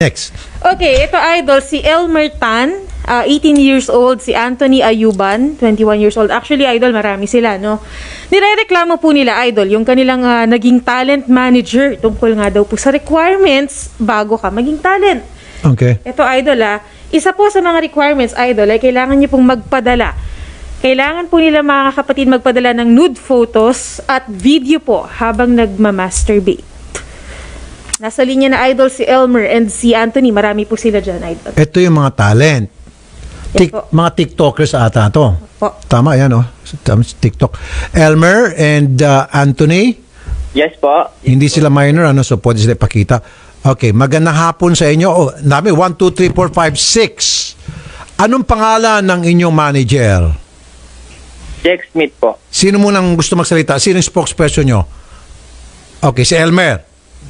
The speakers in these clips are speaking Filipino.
Next. Okay, ito idol, si Elmer Tan, ah, 18 years old, si Anthony Ayuban, 21 years old. Actually, idol, marami sila, no? Nirereklamo po nila, idol, yung kanilang ah, naging talent manager tungkol nga daw po sa requirements bago ka maging talent. Okay. Ito, idol, ah, isa po sa mga requirements, idol, ay kailangan niyo pong magpadala. Kailangan po nila mga kapatid magpadala ng nude photos at video po habang nagmamasturbate. Nasa linya na idol si Elmer and si Anthony. Marami po sila dyan, idol. Ito yung mga talent. Tik- po. mga TikTokers ata to. Po. Tama yan, oh. Tama, TikTok. Elmer and uh, Anthony, Yes po. hindi sila minor, ano, so pwede sila ipakita. Okay, magandang hapon sa inyo. Oh, dami, 1, 2, 3, 4, 5, 6. Anong pangalan ng inyong manager? Jack Smith po. Sino munang gusto magsalita? Sino yung spokesperson nyo? Okay, si Elmer.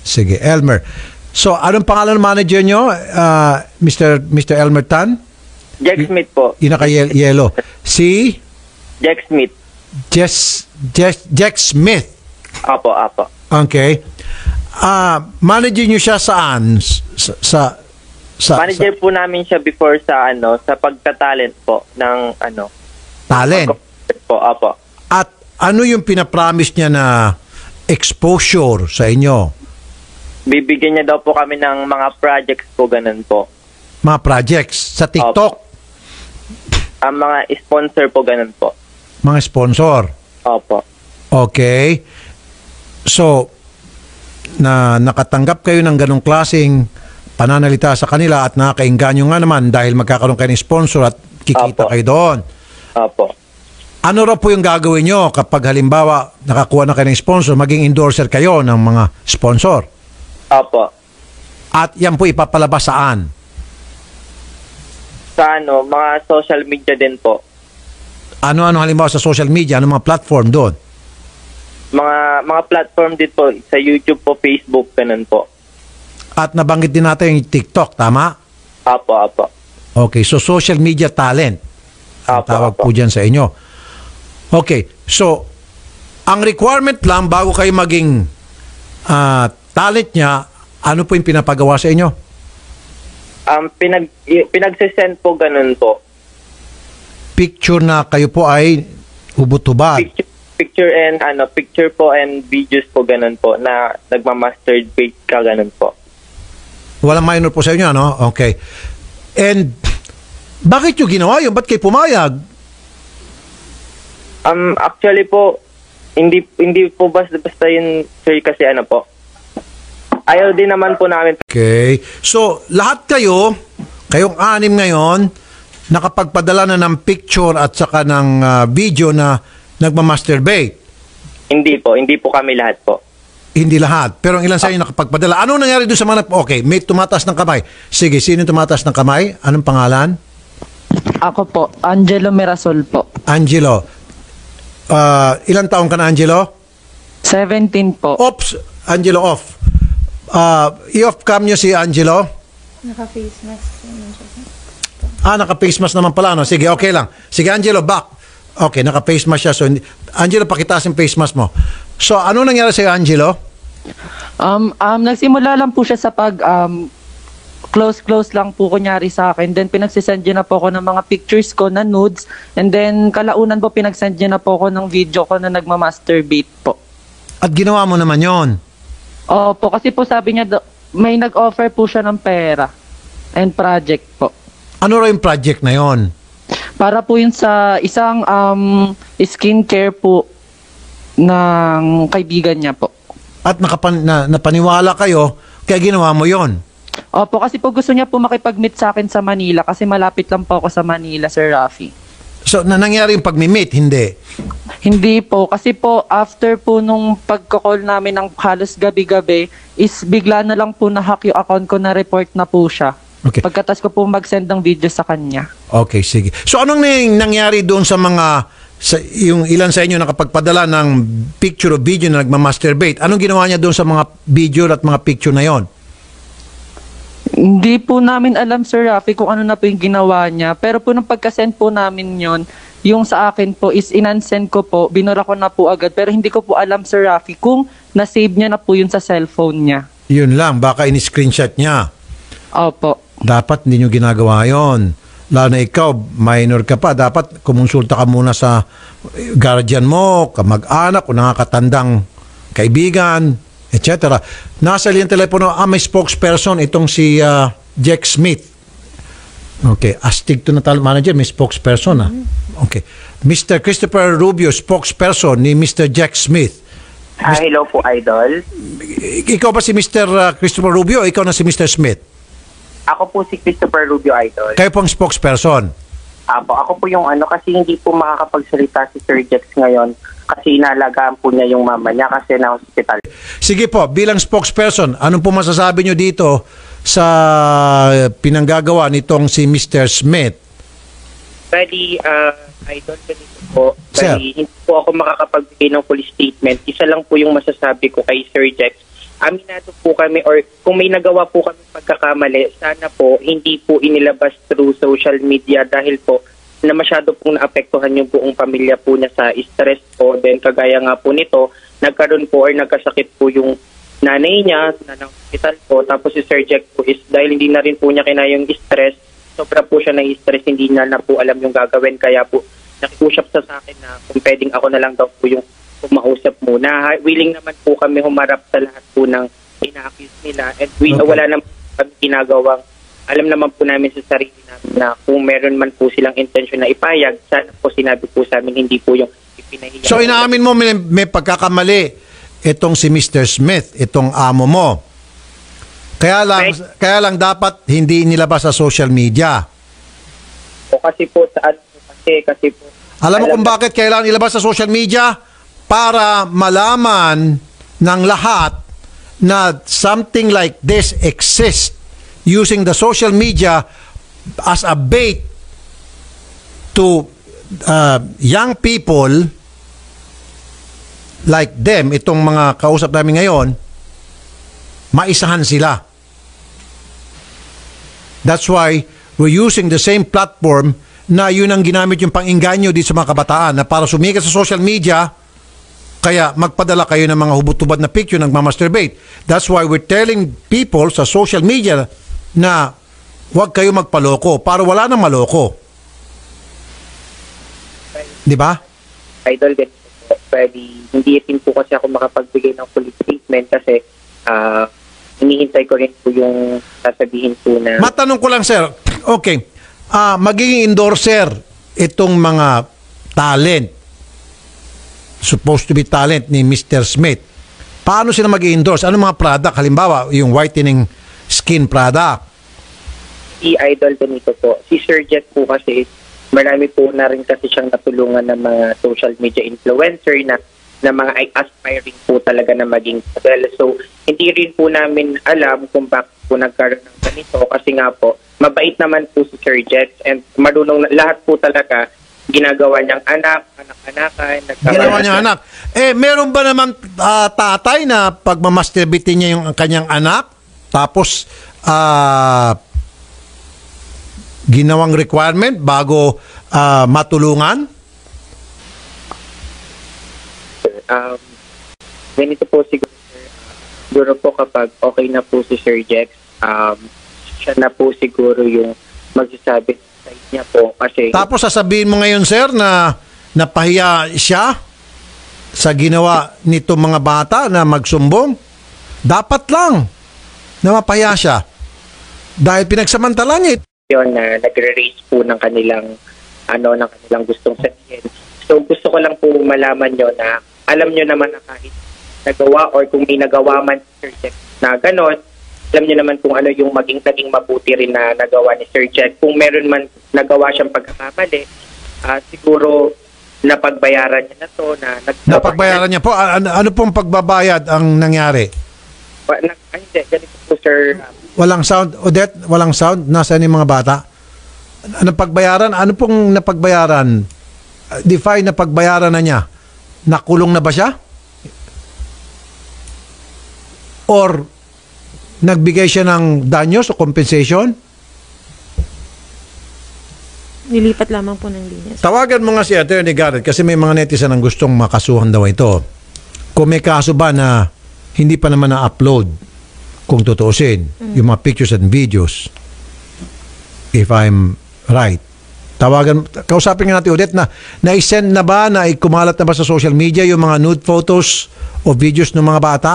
Sige, Elmer. So, anong pangalan ng manager nyo, uh, Mr. Mr. Elmer Tan? Jack Smith po. Yung naka-yellow. Si Jack Smith. Jess, Jess, Jack Smith. Apo, apo. Okay. Ah, manager nyo siya saan? Sa, sa, sa, Manager po namin siya before sa ano, sa pagtatalent po ng ano. sa talent. Po, apo. At ano yung pinapromise niya na exposure sa inyo? Bibigyan niya daw po kami ng mga projects po, ganun po. Mga projects sa TikTok, Ang mga sponsor po, ganun po. mga sponsor. Opo. Okay. So, na nakatanggap kayo ng ganong klaseng pananalita sa kanila at nakakainganyo nga naman dahil magkakaroon kayo ng sponsor at kikita Apo. kayo doon. Opo. Ano raw po yung gagawin nyo kapag halimbawa nakakuha na kayo ng sponsor, maging endorser kayo ng mga sponsor? Opo. At yan po ipapalabas saan? Sa ano, mga social media din po. Ano-ano halimbawa sa social media, ano mga platform doon? Mga mga platform din po, sa YouTube po, Facebook, ganun po. At nabanggit din natin yung TikTok, tama? Apo, apo. Okay, so social media talent. Ang Apo, tawag apo. po dyan sa inyo. Okay, so ang requirement lang bago kayo maging ah, talent niya, ano po yung pinapagawa sa inyo? Um, pinag, pinagsisend po, ganun po. Picture na kayo po ay hubot-hubad. Picture, picture and ano, picture po and videos po, ganun po, na nagmamasturbate ka, ganun po. Walang minor po sa inyo, ano? Okay. And bakit nyo ginawa yun? Ba't kayo pumayag? Um, actually po, hindi hindi po basta basta yun sir kasi ano po. Ayaw din naman po namin Okay. So, lahat kayo, kayong anim ngayon, nakapagpadala na ng picture at saka ng ah, video na nagmamasturbate. hindi po, hindi po kami lahat po. Hindi lahat. Pero ang ilan sa inyo nakapagpadala. Ano nangyari doon sa mga... Okay, may tumatas ng kamay. Sige, sino tumatas ng kamay? Anong pangalan? Ako po, Angelo Mirasol po. Angelo. Ah, ilan taong ka na, Angelo? 17 po. Ops! Angelo, off. Ah, i-off cam nyo si Angelo. Naka-face mask. Ah, naka-face mask naman pala. No? Sige, okay lang. Sige, Angelo, back. Okay, naka-face mask siya. So, hindi- Angelo, pakitaas yung face mask mo. So, ano nangyari sa'yo, Angelo? Um, um, nagsimula lang po siya sa pag um, close-close lang po kunyari sa akin. Then pinagsisend niya na po ako ng mga pictures ko na nudes. And then kalaunan po pinagsend niya na po ako ng video ko na nagmamasturbate po. At ginawa mo naman yon. Opo, kasi po sabi niya, may nag-offer po siya ng pera and project po. Ano raw yung project na yon? Para po yun sa isang um, skincare po ng kaibigan niya po. At nakapan, na, napaniwala kayo, kaya ginawa mo yon. Opo, kasi po gusto niya po makipag-meet sa akin sa Manila kasi malapit lang po ako sa Manila, Sir Rafi. So, na nangyari yung pag-meet? Hindi. Hindi po, kasi po after po nung pagko-call namin ng halos gabi-gabi, is bigla na lang po na-hack yung account ko na report na po siya. Okay. Pagkatas ko po mag-send ng video sa kanya. Okay, sige. So, anong nang- nangyari doon sa mga, sa, yung ilan sa inyo nakapagpadala ng picture o video na nagmamasturbate? Anong ginawa niya doon sa mga video at mga picture na yon? Hindi po namin alam, Sir Rafi, kung ano na po yung ginawa niya. Pero po nung pagka-send po namin yon yung sa akin po is inansend ko po, binura ko na po agad. Pero hindi ko po alam, Sir Rafi, kung na-save niya na po yun sa cellphone niya. Yun lang, baka in-screenshot niya. Opo. Dapat hindi nyo ginagawa yon. Lalo na ikaw, minor ka pa, dapat kumonsulta ka muna sa guardian mo, kamag-anak, o nakakatandang kaibigan, etc. Nasa liyan telepono, ah, may spokesperson, itong si ah, Jack Smith. Okay, astig to na tal manager, may spokesperson ah. Okay. Mr. Christopher Rubio, spokesperson ni Mr. Jack Smith. Ah, hello po, Idol. I- Ikaw ba si Mr. ah, Christopher Rubio o ikaw na si Mr. Smith? Ako po si Christopher Rubio, Idol. Kayo po ang spokesperson. Apo, ako po yung ano, kasi hindi po makakapagsalita si Sir Jex ngayon kasi inalagaan po niya yung mama niya kasi na hospital. Sige po, bilang spokesperson, anong po masasabi nyo dito sa pinanggagawa nitong si Mr. Smith? Bali, uh, idol, ganito po. Sir. Bali, hindi po ako makakapagbigay ng police statement. Isa lang po yung masasabi ko kay Sir Jex. Aminado po kami or kung may nagawa po kami pagkakamali, sana po hindi po inilabas through social media dahil po na masyado pong naapektuhan yung buong pamilya po niya sa stress po. Then kagaya nga po nito, nagkaroon po or nagkasakit po yung nanay niya na ng hospital po. Tapos si Sir Jack po is dahil hindi na rin po niya kinaya yung stress, sobra po siya na-stress, hindi na na po alam yung gagawin. Kaya po nakiusap sa akin na kung pwedeng ako na lang daw po yung kumausap muna. Willing naman po kami humarap sa lahat po ng ina-accuse nila. And we, Okay. wala naman kami ginagawang alam naman po namin sa sarili namin na kung meron man po silang intention na ipayag, sana po sinabi po sa amin, hindi po yung ipinahiya. So inaamin mo may, may pagkakamali itong si Mr. Smith, itong amo mo. Kaya lang, Right. kaya lang dapat hindi nilabas sa social media. po. Kasi po, sa kasi, kasi po, Alam mo kung bakit kailangan ilabas sa social media? Para malaman ng lahat na something like this exists using the social media as a bait to uh, young people like them, itong mga kausap namin ngayon, maisahan sila. That's why we're using the same platform na yun ang ginamit yung pang-inganyo dito sa mga kabataan na para sumikat sa social media, kaya magpadala kayo ng mga hubot-tubad na picture ng masturbate. That's why we're telling people sa social media na huwag kayo magpaloko para wala nang maloko. Di ba? idol ganito po. Pwede, hindi rin po kasi ako makapagbigay ng police statement kasi ah hinihintay ko rin po yung sasabihin po na Matanong ko lang, sir. Okay. Ah, magiging endorser itong mga talent. Supposed to be talent ni Mr. Smith. Paano sila mag endorse Ano mga product? Halimbawa, yung whitening skin product. si idol ganito po. Si Sir Jet po kasi marami po na rin kasi siyang natulungan ng mga social media influencer na na mga ay- aspiring po talaga na maging model. So, hindi rin po namin alam kung bakit po nagkaroon ng ganito kasi nga po, mabait naman po si Sir Jet and marunong lahat po talaga ginagawa niyang anak, anak-anakan, nagkaka- Ginawa niya anak. Eh, meron ba naman ah, tatay na pagmamasturbate niya yung kanyang anak? Tapos, ah, ginawang requirement bago ah, matulungan? Um, ganito po siguro. Siguro po kapag okay na po si Sir Jex, um, siya na po siguro yung magsasabi sa niya po kasi Tapos sasabihin mo ngayon, sir, na napahiya siya sa ginawa nito mga bata na magsumbong. Dapat lang na mapahiya siya. Dahil pinagsamantala niya ito. yun na nagre-raise po ng kanilang ano ng kanilang gustong sabihin. So gusto ko lang po malaman nyo na alam nyo naman na kahit nagawa or kung may nagawa man si Sir Jex na ganon, alam nyo naman kung ano yung maging naging mabuti rin na nagawa ni Sir Jex. Kung meron man nagawa siyang pagkakamali, ah, siguro napagbayaran niya na to na nag Napagbayaran niya po. Ano, ano pong pagbabayad ang nangyari? Pa- na, ay, hindi, ganito po sir. Walang sound. Odette, walang sound. Nasaan yung mga bata? Ano pagbayaran? Ano pong napagbayaran? Uh, Define na pagbayaran na niya. Nakulong na ba siya? Or nagbigay siya ng danyos o compensation? Nilipat lamang po ng linya. Tawagan mo nga si Attorney Garrett kasi may mga netizen ang gustong makasuhan daw ito. Kung may kaso ba na hindi pa naman na-upload kung tutuusin yung mga pictures and videos if I'm right. Tawagan, kausapin nga natin Odette na na-send na ba, na kumalat na ba sa social media yung mga nude photos o videos ng mga bata?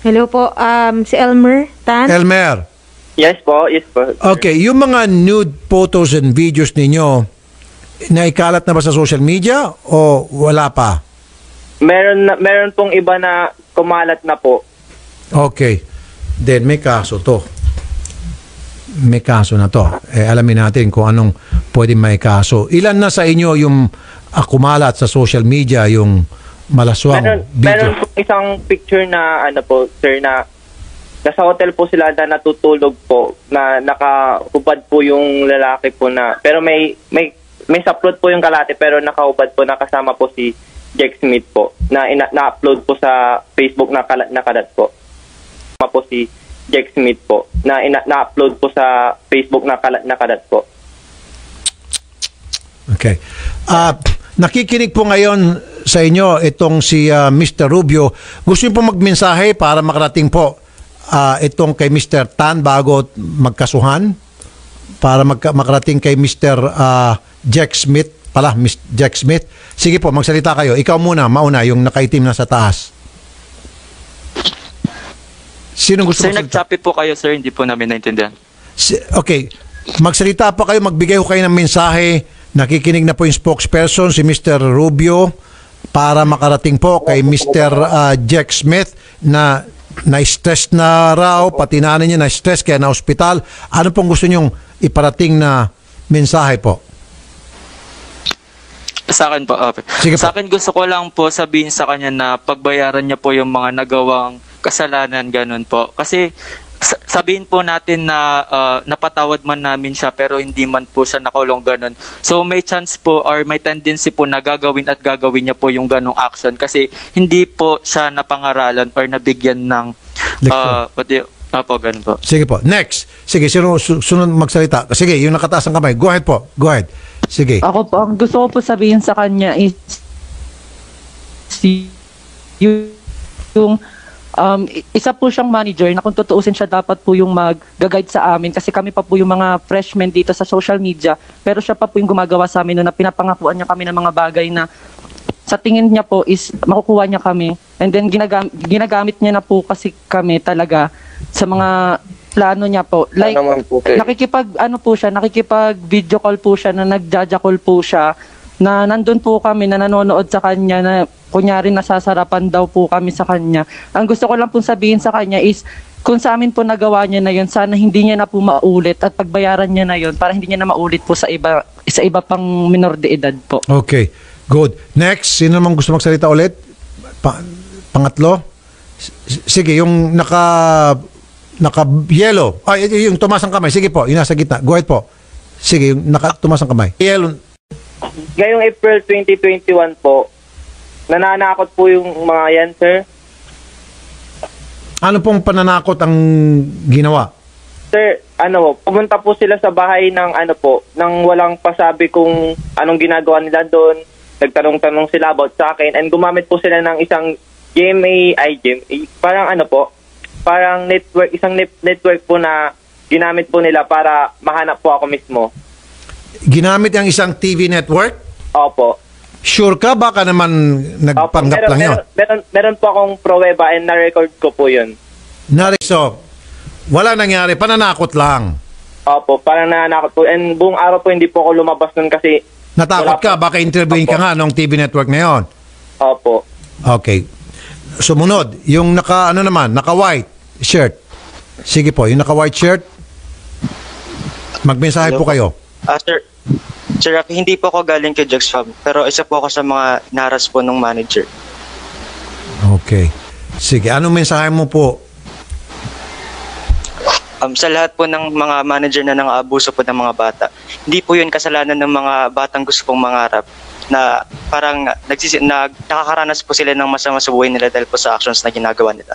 Hello po, um, si Elmer Tan. Elmer, Yes po, yes po. okay, yung mga nude photos and videos ninyo, naikalat na ba sa social media o wala pa? Meron, na, meron pong iba na kumalat na po. Okay. Then may kaso to. May kaso na to. Eh, alamin natin kung anong pwede may kaso. Ilan na sa inyo yung ah, kumalat sa social media yung malaswang Meron, video? meron isang picture na ano po, sir, na nasa hotel po sila na natutulog po na nakahubad po yung lalaki po na pero may may may saplot po yung kalate pero nakahubad po nakasama po si Jack Smith po na na-upload po sa Facebook na kalat na kalat po. Kasama po si Jack Smith po na na-upload po sa Facebook na kalat na kalat po. Okay. Ah, nakikinig po ngayon sa inyo itong si ah, Mr. Rubio. Gusto niyo po magmensahe para makarating po ah, itong kay Mr. Tan bago magkasuhan? Para magka- makarating kay Mr. ah, Jack Smith pala, Miss Jack Smith. Sige po, magsalita kayo. Ikaw muna, mauna, yung nakaitim na sa taas. Sino gusto Sir, nag-copy po kayo, sir. Hindi po namin naintindihan. Si- Okay, magsalita pa kayo, magbigay ko kayo ng mensahe. Nakikinig na po yung spokesperson, si Mr. Rubio, para makarating po kay Mr. uh, Jack Smith na na-stress na raw, pati nanay niya na-stress kaya na-hospital. Ano pong gusto niyong iparating na mensahe po? Sa akin po, okay. Sige po. Sa akin gusto ko lang po sabihin sa kanya na pagbayaran niya po yung mga nagawang kasalanan, ganun po. Kasi sa- sabihin po natin na ah, napatawad man namin siya pero hindi man po siya nakulong ganun. So may chance po or may tendency po na gagawin at gagawin niya po yung ganong action kasi hindi po siya napangaralan or nabigyan ng uh, pati, Apo, ganun po. Sige po. Next. Sige, sino su- sunod magsalita? Sige, yung nakataas ang kamay. Go ahead po. Go ahead. Sige. Ako po, ang gusto ko po sabihin sa kanya is si yung, um, isa po siyang manager na kung tutuusin siya dapat po yung mag-guide sa amin kasi kami pa po yung mga freshmen dito sa social media pero siya pa po yung gumagawa sa amin no, na pinapangakuan niya kami ng mga bagay na sa tingin niya po is makukuha niya kami and then ginagam- ginagamit niya na po kasi kami talaga sa mga plano niya po like naman po, sir. nakikipag ano po siya nakikipag video call po siya na nagjaja call po siya na nandun po kami na nanonood sa kanya na kunyari nasasarapan daw po kami sa kanya. Ang gusto ko lang pong sabihin sa kanya is kung sa amin po nagawa niya na yun, sana hindi niya na po maulit at pagbayaran niya na yun para hindi niya na maulit po sa iba sa iba pang minor de edad po. Okay. Good. Next, sino naman gusto magsalita ulit? Pa- pangatlo? S- Sige, yung naka naka yellow. Ay, yung tumas ang kamay. Sige po, yung nasa gitna. Go ahead po. Sige, yung naka tumas ang kamay. Yellow. Ngayong April 2021 po, nananakot po yung mga yan, sir. Ano pong pananakot ang ginawa? Sir, ano po, pumunta po sila sa bahay ng ano po, nang walang pasabi kung anong ginagawa nila doon. Nagtanong-tanong sila about sa akin and gumamit po sila ng isang GMA, ay GMA, parang ano po, parang network, isang net- network po na ginamit po nila para mahanap po ako mismo. Ginamit ang isang TV network? Opo. Sure ka? Baka naman Opo, nagpanggap meron, lang yun. meron, meron, meron po akong pruweba and na-record ko po yun. Nari, so, wala nangyari. Pananakot lang. Opo, parang nananakot po. And buong araw po hindi po ako lumabas nun kasi... Natakot ka? Baka interviewin ka Opo. nga nung TV network na yon. Opo. Okay. Sumunod, yung naka ano naman, naka white shirt. Sige po, yung naka white shirt. Magmensahe Hello po po. kayo. Ah, sir. Sir Rafi, hindi po ako galing kay Jax Fab, pero isa po ako sa mga naras po ng manager. Okay. Sige, anong mensahe mo po? Um, sa lahat po ng mga manager na nang abuso po ng mga bata, hindi po yun kasalanan ng mga batang gusto pong mangarap na parang nagsisi, nag, nakakaranas po sila ng masama sa buhay nila dahil po sa actions na ginagawa nila.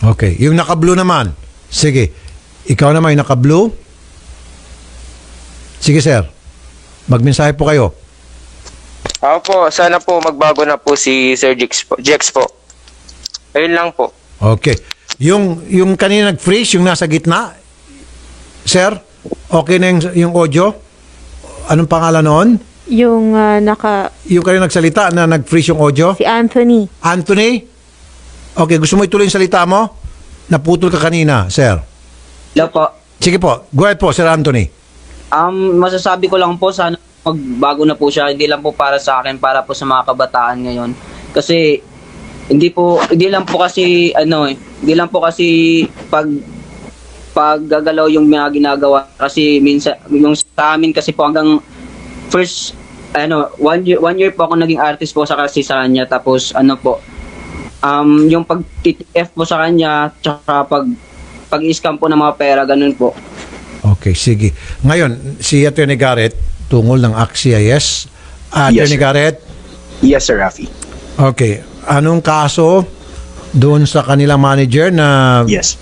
Okay. Yung naka-blue naman. Sige. Ikaw naman yung naka-blue? Sige, sir. Magmensahe po kayo. Ako po, sana po magbago na po si Sir Jex po. Jex po. Ayun lang po. Okay. Yung, yung kanina nag-freeze, yung nasa gitna, sir, okay na yung, yung audio? Anong pangalan noon? Yung ah, naka... Yung kanina nagsalita na nag-freeze yung audio? Si Anthony. Anthony? Okay, gusto mo ituloy yung salita mo? Naputol ka kanina, sir. Hello po. Sige po, go ahead po, Sir Anthony. Um, masasabi ko lang po sana magbago na po siya, hindi lang po para sa akin, para po sa mga kabataan ngayon. Kasi hindi po hindi lang po kasi ano eh, hindi lang po kasi pag paggagalaw yung mga ginagawa kasi minsan yung sa amin kasi po hanggang first ano one year one year po ako naging artist po sa kasi sa kanya tapos ano po um yung pag TTF po sa kanya tsaka pag pag-scam po ng mga pera ganun po Okay, sige. Ngayon, si Attorney Garrett, tungol ng AXIS. Attorney sir. Garrett, Yes, Sir Rafi. okay. Anong kaso doon sa kanilang manager na Yes.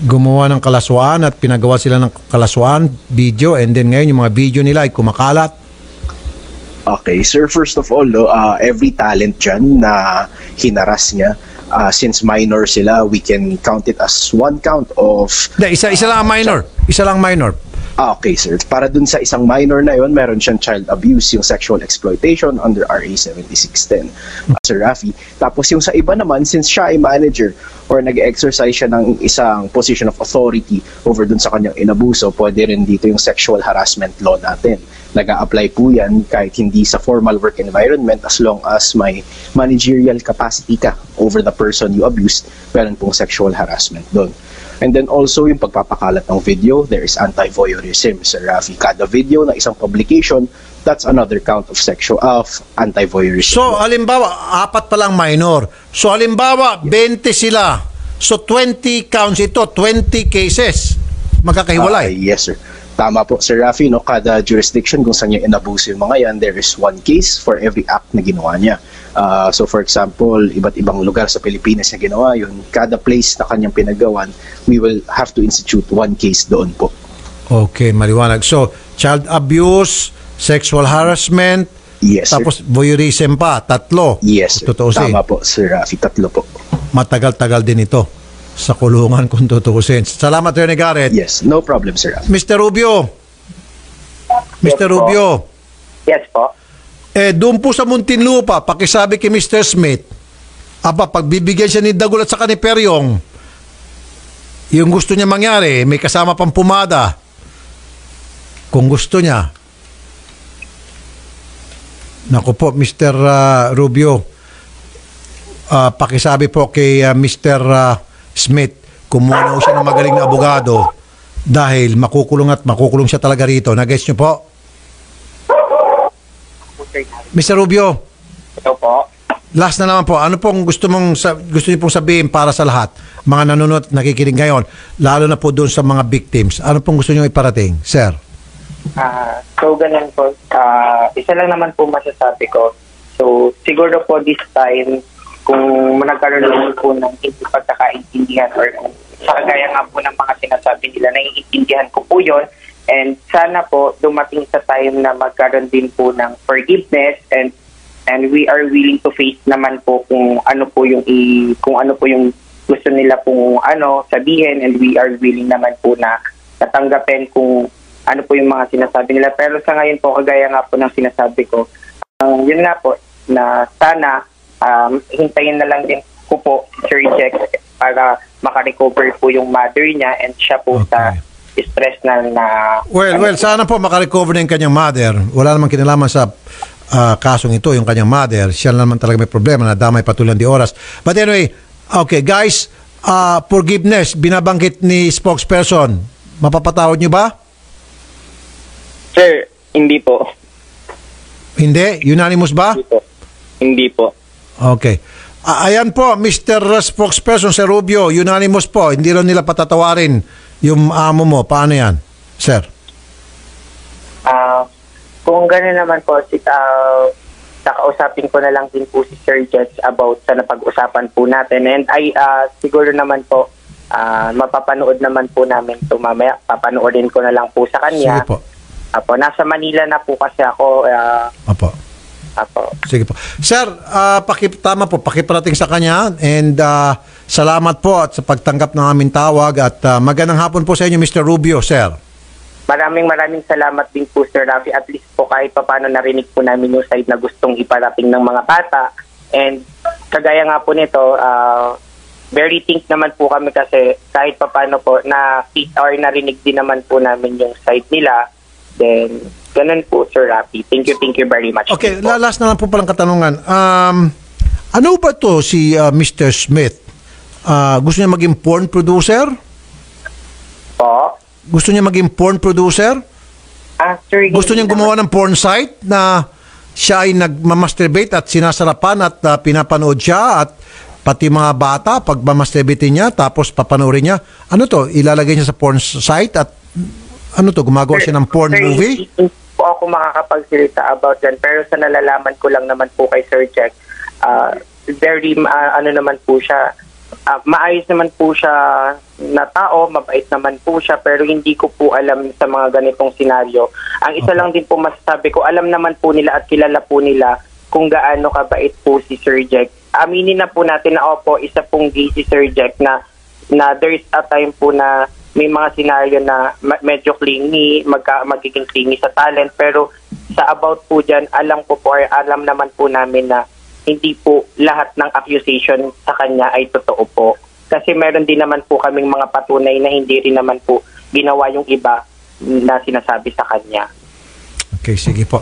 gumawa ng kalaswaan at pinagawa sila ng kalaswaan, video, and then ngayon yung mga video nila ay kumakalat? Okay, sir, first of all, no, uh, every talent dyan na hinaras niya, uh, since minor sila, we can count it as one count of Hindi, isa, isa lang ang minor. Isa lang minor. Okay, sir. Para dun sa isang minor na yon, meron siyang child abuse, yung sexual exploitation under RA 7610, uh, Sir Rafi. Tapos yung sa iba naman, since siya ay manager or nag-exercise siya ng isang position of authority over dun sa kanyang inabuso, pwede rin dito yung sexual harassment law natin. nag apply po yan kahit hindi sa formal work environment as long as may managerial capacity ka over the person you abused, meron pong sexual harassment doon. And then also yung pagpapakalat ng video, there is anti-voyeurism, Sir Rafi. Kada video na isang publication, that's another count of sexual of anti-voyeurism. So, halimbawa, apat pa lang minor. So, halimbawa, 20 sila. So, 20 counts ito, 20 cases. Magkakahiwalay. Ah, yes, sir. Tama po, Sir Rafi, no? kada jurisdiction kung saan niya inabuso yung mga yan, there is one case for every act na ginawa niya. Ah, so for example, iba't ibang lugar sa Pilipinas na ginawa yun, kada place na kanyang pinagawan, we will have to institute one case doon po. Okay, maliwanag. So, child abuse, sexual harassment, Yes, sir. tapos voyeurism pa, tatlo. Yes, sir. Tutuusin. Tama po, Sir Rafi. Tatlo po. Matagal-tagal din ito sa kulungan kung tutuusin. Salamat, Attorney Garrett. Yes, no problem, Sir Rafi. Mr. Rubio. Mr. Yes po. Rubio. Yes po. Eh, doon po sa Muntinlupa, pakisabi kay Mr. Smith, aba, pagbibigyan siya ni Dagul at saka ni Peryong, yung gusto niya mangyari, may kasama pang pumada. Kung gusto niya. Naku po, Mr. ah, Rubio, ah, pakisabi po kay ah, Mr. ah, Smith, kumuha na siya ng magaling na abogado dahil makukulong at makukulong siya talaga rito. Nag-guess niyo po? Mr. Rubio, Ito po. last na naman po, ano pong gusto mong sa- gusto niyo pong sabihin para sa lahat, mga nanonood nakikinig ngayon, lalo na po doon sa mga victims. Ano pong gusto niyo iparating, sir? Ah, so ganun po. Ah, isa lang naman po masasabi ko. So siguro po this time kung nagkaroon naman po ng hindi pagkakaintindihan or sa kagaya nga po ng mga sinasabi nila, naiintindihan ko po yon and sana po dumating sa time na magkaroon din po ng forgiveness and and we are willing to face naman po kung ano po yung i, kung ano po yung gusto nila pong ano sabihin and we are willing naman po na tatanggapin kung ano po yung mga sinasabi nila. Pero sa ngayon po kagaya nga po ng sinasabi ko ang yun nga po na sana um, hintayin na lang din ko po si Sir Jack para makarecover po yung mother niya and siya po sa stress na na Well, well, sana po makarecover na yung kanyang mother. Wala namang kinalaman sa ah, kasong ito, yung kanyang mother. Siya naman talaga may problema na damay patulang di oras. But anyway, okay, guys, ah, forgiveness, binabanggit ni spokesperson. Mapapatawad niyo ba? Sir, hindi po. Hindi? Unanimous ba? Hindi po. Hindi po. Okay. A- ayan po, Mr. Spokesperson Sir Rubio, unanimous po. Hindi rin nila patatawarin yung amo mo. Paano yan, sir? Ah, kung gano'n naman po, si, uh, nakausapin ko na lang din po si Sir Jets about sa napag-usapan po natin. And ay ah, siguro naman po, ah, mapapanood naman po namin ito mamaya. Papanoorin ko na lang po sa kanya. Sige po. Apo, nasa Manila na po kasi ako. ah, Opo. apo. Sige po. Sir, ah, paki, tama po, pakiparating sa kanya and ah, salamat po at sa pagtanggap ng aming tawag at ah, magandang hapon po sa inyo, Mr. Rubio, sir. Maraming maraming salamat din po Sir Rafi. At least po kahit paano narinig po namin yung side na gustong iparating ng mga bata. And kagaya nga po nito, ah, very think naman po kami kasi kahit paano po na or narinig din naman po namin yung side nila. Then, ganun po Sir Rafi. Thank you, thank you very much. Okay, last na lang po palang katanungan. Um, ano ba to si ah, Mr. Smith? Ah, gusto niya maging porn producer? Po. Gusto niya maging porn producer? Ah, sir, Gusto niyang gumawa ng porn site na siya ay nagmamasturbate at sinasarapan at ah, pinapanood siya at pati mga bata pag mamasturbate niya tapos papanoorin niya. Ano to? Ilalagay niya sa porn site at ano to? Gumagawa siya ng porn Sir, movie? Po ako makakapagsalita about yan. Pero sa nalalaman ko lang naman po kay Sir Jack, ah, very, ah, ano naman po siya, ah, maayos naman po siya na tao, mabait naman po siya, pero hindi ko po alam sa mga ganitong senaryo. Ang isa lang din po masasabi ko, alam naman po nila at kilala po nila kung gaano kabait po si Sir Jack. Aminin na po natin na opo, isa pong gay si Sir Jack na na there is a time po na may mga senaryo na medyo clingy, magka, magiging clingy sa talent. Pero sa about po dyan, alam ko po, or alam naman po namin na hindi po lahat ng accusation sa kanya ay totoo po. Kasi meron din naman po kaming mga patunay na hindi rin naman po ginawa yung iba na sinasabi sa kanya. Okay, sige po.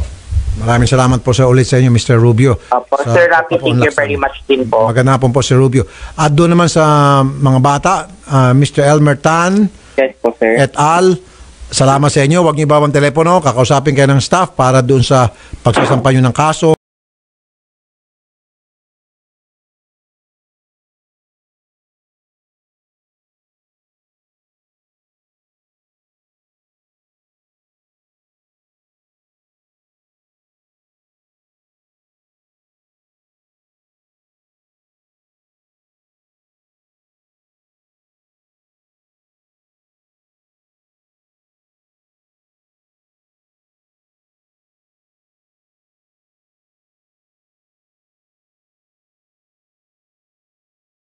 Maraming salamat po sa ulit sa inyo, Mr. Rubio. Opo, Sa Sir Rafi, thank you very much din po. Magandang hapon po, Sir Rubio. At doon naman sa mga bata, ah, Mr. Elmer Tan, Yes po, sir. et al. Salamat sa inyo. Huwag niyo ibawang telepono. Kakausapin kayo ng staff para doon sa pagsasampa nyo ng kaso.